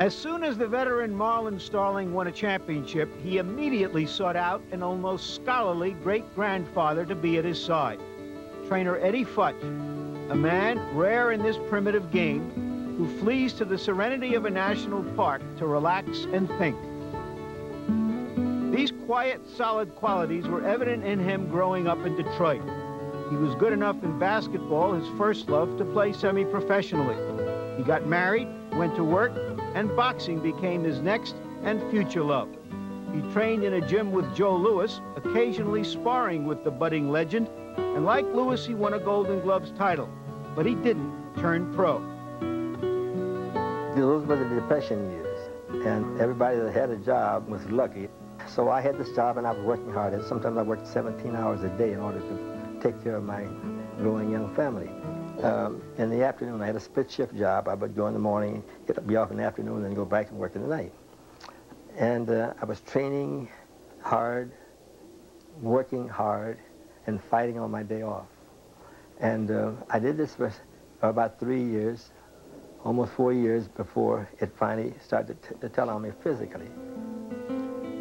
As soon as the veteran Marlon Starling won a championship, he immediately sought out an almost scholarly great-grandfather to be at his side, trainer Eddie Futch, a man rare in this primitive game who flees to the serenity of a national park to relax and think. These quiet, solid qualities were evident in him growing up in Detroit. He was good enough in basketball, his first love, to play semi-professionally. He got married, went to work, and boxing became his next and future love. He trained in a gym with Joe Louis, occasionally sparring with the budding legend, and like Louis, he won a Golden Gloves title, but he didn't turn pro. Those were the Depression years, and everybody that had a job was lucky. So I had this job, and I was working hard. And sometimes I worked 17 hours a day in order to take care of my growing young family. Um, in the afternoon, I had a split shift job. I would go in the morning, get, be off in the afternoon, then go back and work in the night. And uh, I was training hard, working hard, and fighting on my day off. And uh, I did this for about three years, almost four years before it finally started to tell on me physically.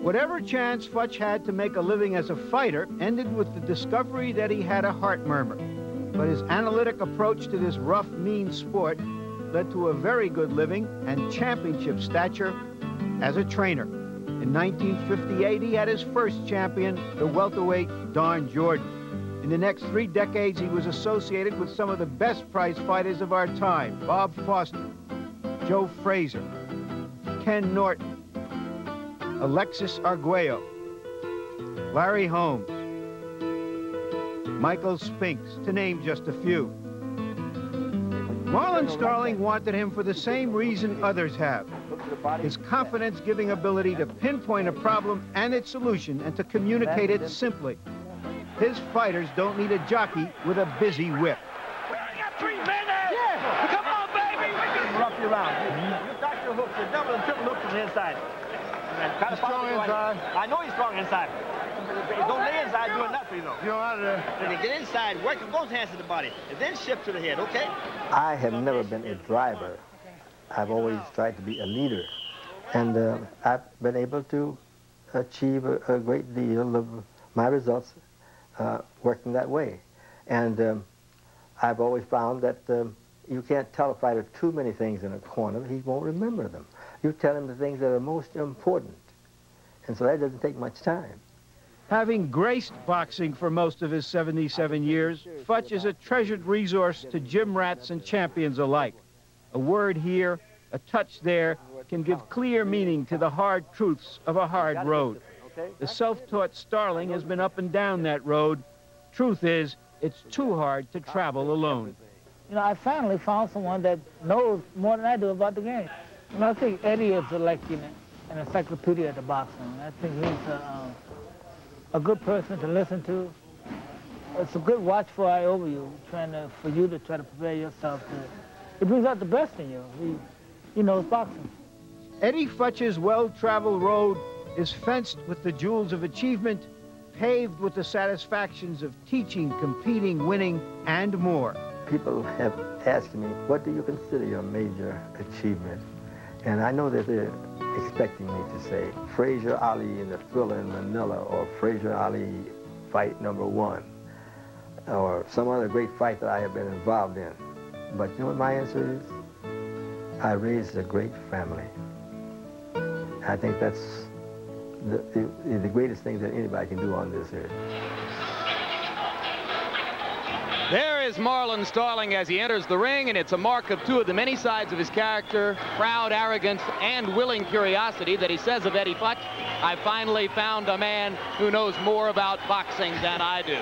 Whatever chance Futch had to make a living as a fighter ended with the discovery that he had a heart murmur but his analytic approach to this rough, mean sport led to a very good living and championship stature as a trainer. In 1958, he had his first champion, the welterweight Don Jordan. In the next three decades, he was associated with some of the best prize fighters of our time, Bob Foster, Joe Frazier, Ken Norton, Alexis Arguello, Larry Holmes, Michael Spinks, to name just a few. Marlon Starling wanted him for the same reason others have. His confidence-giving ability to pinpoint a problem and its solution and to communicate it simply. His fighters don't need a jockey with a busy whip. We only got three minutes! Yeah! Come on, baby! We can rough you around. You got your hooks, you double and triple hooks from the inside. And he's strong inside. I know he's strong inside. Don't lay inside doing nothing, you know. You're out of there. When you get inside, work with both hands to the body, and then shift to the head, okay? I have never been a driver. I've always tried to be a leader. And uh, I've been able to achieve a, a great deal of my results uh, working that way. And um, I've always found that um, you can't tell a fighter too many things in a corner. He won't remember them. You tell him the things that are most important. And so that doesn't take much time. Having graced boxing for most of his 77 years, Futch is a treasured resource to gym rats and champions alike. A word here, a touch there, can give clear meaning to the hard truths of a hard road. The self-taught Starling has been up and down that road. Truth is, it's too hard to travel alone. You know, I finally found someone that knows more than I do about the game. And I think Eddie is like, you know, an encyclopedia of the boxing. I think he's a, uh, a good person to listen to. It's a good watchful eye over you, trying to, for you to try to prepare yourself to, it brings out the best in you. He, he knows boxing. Eddie Futch's well-traveled road is fenced with the jewels of achievement, paved with the satisfactions of teaching, competing, winning, and more. People have asked me, what do you consider your major achievement? And I know that they're expecting me to say Frazier Ali in the Thrilla in Manila or Frazier Ali fight number one or some other great fight that I have been involved in. But you know what my answer is? I raised a great family. I think that's the, the, the greatest thing that anybody can do on this earth. There is Marlon Starling as he enters the ring, and it's a mark of two of the many sides of his character, proud arrogance and willing curiosity that he says of Eddie Futch, I finally found a man who knows more about boxing than I do.